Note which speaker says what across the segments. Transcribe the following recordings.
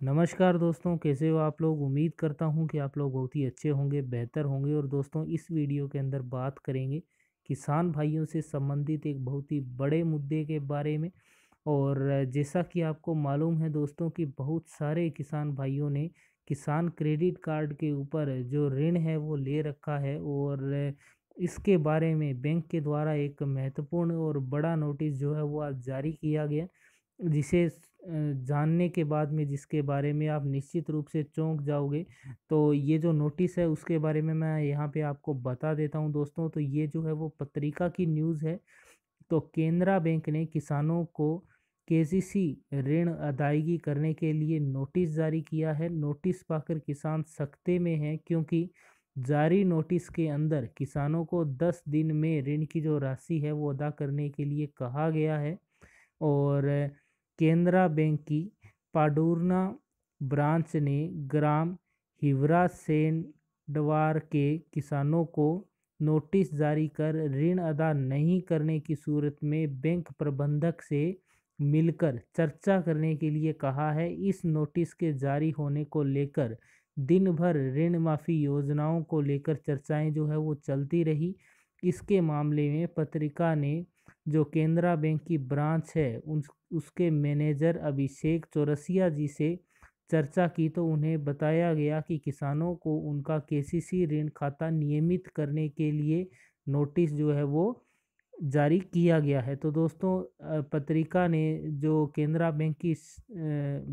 Speaker 1: नमस्कार दोस्तों, कैसे हो आप लोग? उम्मीद करता हूँ कि आप लोग बहुत ही अच्छे होंगे, बेहतर होंगे। और दोस्तों, इस वीडियो के अंदर बात करेंगे किसान भाइयों से संबंधित एक बहुत ही बड़े मुद्दे के बारे में। और जैसा कि आपको मालूम है दोस्तों कि बहुत सारे किसान भाइयों ने किसान क्रेडिट कार्ड के ऊपर जो ऋण है वो ले रखा है। और इसके बारे में बैंक के द्वारा एक महत्वपूर्ण और बड़ा नोटिस जो है वो आज जारी किया गया। जिसे जानने के बाद में, जिसके बारे में आप निश्चित रूप से चौंक जाओगे तो ये जो नोटिस है उसके बारे में मैं यहाँ पे आपको बता देता हूँ दोस्तों। तो ये जो है वो पत्रिका की न्यूज़ है। तो केनरा बैंक ने किसानों को केसीसी ऋण अदायगी करने के लिए नोटिस जारी किया है। नोटिस पाकर किसान सख्ते में हैं क्योंकि जारी नोटिस के अंदर किसानों को 10 दिन में ऋण की जो राशि है वो अदा करने के लिए कहा गया है। और केनरा बैंक की पाडूरना ब्रांच ने ग्राम हिवरा सेंडवार के किसानों को नोटिस जारी कर ऋण अदा नहीं करने की सूरत में बैंक प्रबंधक से मिलकर चर्चा करने के लिए कहा है। इस नोटिस के जारी होने को लेकर दिन भर ऋण माफ़ी योजनाओं को लेकर चर्चाएँ जो है वो चलती रही। इसके मामले में पत्रिका ने जो केनरा बैंक की ब्रांच है, उन, उसके मैनेजर अभिषेक चौरसिया जी से चर्चा की तो उन्हें बताया गया कि किसानों को उनका केसीसी ऋण खाता नियमित करने के लिए नोटिस जो है वो जारी किया गया है। तो दोस्तों पत्रिका ने जो केनरा बैंक की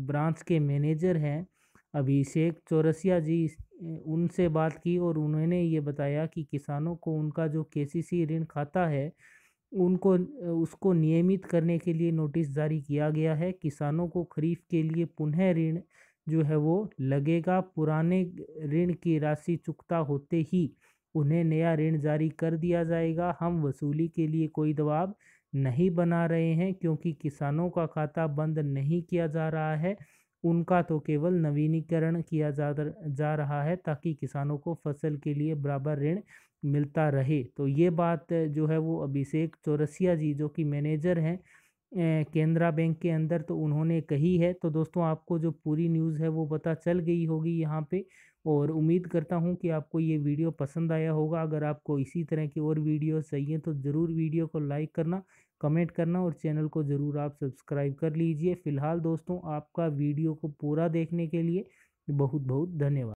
Speaker 1: ब्रांच के मैनेजर हैं अभिषेक चौरसिया जी उनसे बात की और उन्होंने ये बताया कि किसानों को उनका जो केसीसी ऋण खाता है उनको, उसको नियमित करने के लिए नोटिस जारी किया गया है। किसानों को खरीफ के लिए पुनः ऋण जो है वो लगेगा। पुराने ऋण की राशि चुकता होते ही उन्हें नया ऋण जारी कर दिया जाएगा। हम वसूली के लिए कोई दबाव नहीं बना रहे हैं क्योंकि किसानों का खाता बंद नहीं किया जा रहा है। उनका तो केवल नवीनीकरण किया जा जा रहा है ताकि किसानों को फ़सल के लिए बराबर ऋण मिलता रहे। तो ये बात जो है वो अभिषेक चौरसिया जी, जो कि मैनेजर हैं केनरा बैंक के अंदर तो उन्होंने कही है। तो दोस्तों, आपको जो पूरी न्यूज़ है वो पता चल गई होगी यहाँ पे। और उम्मीद करता हूँ कि आपको ये वीडियो पसंद आया होगा। अगर आपको इसी तरह की और वीडियो चाहिए तो ज़रूर वीडियो को लाइक करना, कमेंट करना और चैनल को ज़रूर आप सब्सक्राइब कर लीजिए। फ़िलहाल दोस्तों, आपका वीडियो को पूरा देखने के लिए बहुत बहुत धन्यवाद।